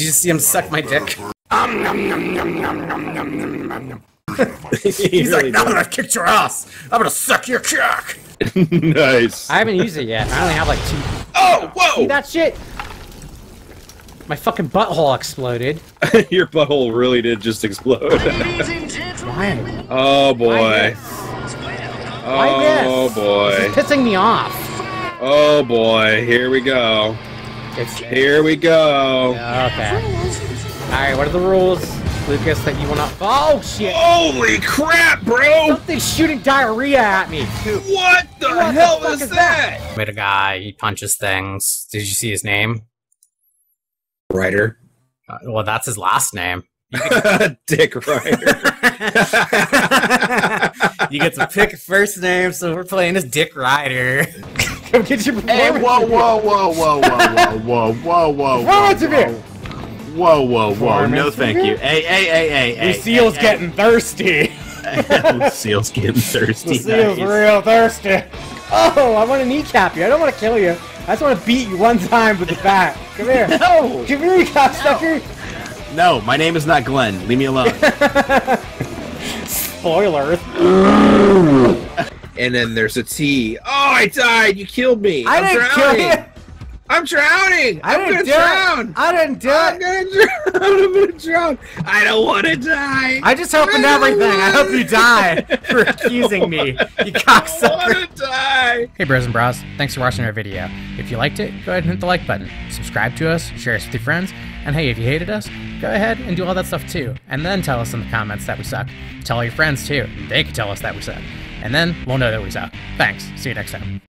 you see him suck my dick? He's like, now that I've kicked your ass, I'm gonna suck your cock. nice. I haven't used it yet. I only have like two. Oh, See whoa! that shit? My fucking butthole exploded. Your butthole really did just explode. Why? oh Why boy. this? Why Oh this? boy. This is pissing me off. Oh boy. Here we go. It's Here we go. okay. All right, what are the rules, Lucas? That you will not. Oh shit! Holy crap, bro! Something's shooting diarrhea at me. What the What hell fuck is is that? Made a guy, he punches things. Did you see his name? Ryder. Uh, well, that's his last name. Dick Ryder. you get to pick first name, so we're playing as Dick Ryder. Come get your Hey, performance whoa, review. whoa, whoa, whoa, whoa, whoa, whoa, whoa, whoa, Performance whoa, review. whoa, whoa, whoa, no thank you. Hey, hey, hey, hey, hey. Lucille's hey, getting thirsty. hey. Lucille's getting thirsty. Lucille's nice. real thirsty. Oh, I want to kneecap you. I don't want to kill you. I just want to beat you one time with the bat. Come here. No, Come here, you cocksucker. no, my name is not Glenn. Leave me alone. Spoiler. And then there's a T. Oh, I died. You killed me. I I'm didn't drowning. kill you. I'm drowning. I I'm didn't gonna do drown. it. I didn't do I'm it. gonna drown. I'm gonna drown. I don't want to die. I just opened everything. I hope you die for accusing me, you I cocksucker. want to die. Hey bros and bros! thanks for watching our video. If you liked it, go ahead and hit the like button. Subscribe to us, share us with your friends, and hey, if you hated us, go ahead and do all that stuff too. And then tell us in the comments that we suck. Tell all your friends too. They can tell us that we suck. And then we'll know that we suck. Thanks. See you next time.